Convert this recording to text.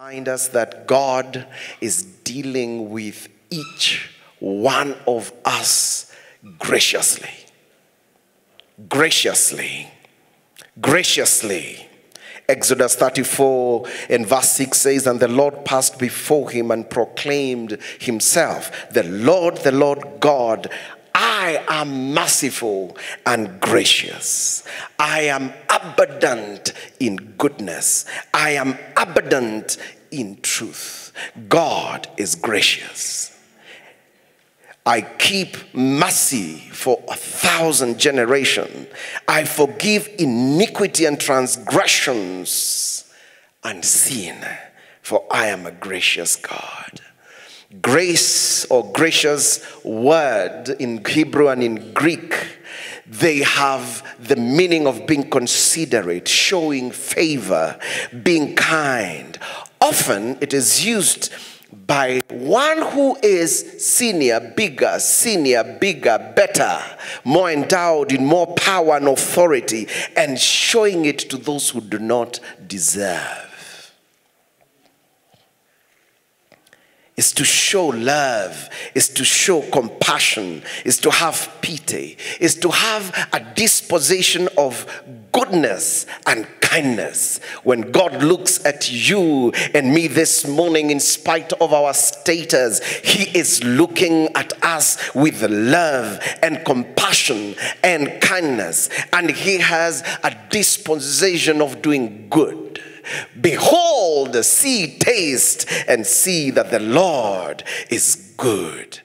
Remind us that God is dealing with each one of us graciously. Graciously. Graciously. Exodus 34 and verse 6 says, And the Lord passed before him and proclaimed himself, The Lord, the Lord God, I am merciful and gracious. I am abundant in goodness. I am abundant in truth. God is gracious. I keep mercy for a thousand generations. I forgive iniquity and transgressions and sin, for I am a gracious God. Grace or gracious word in Hebrew and in Greek, they have the meaning of being considerate, showing favor, being kind. Often it is used by one who is senior, bigger, senior, bigger, better, more endowed in more power and authority, and showing it to those who do not deserve. Is to show love, is to show compassion, is to have pity, is to have a disposition of goodness and kindness. When God looks at you and me this morning, in spite of our status, He is looking at us with love and compassion and kindness, and He has a disposition of doing good. Behold, see, taste, and see that the Lord is good.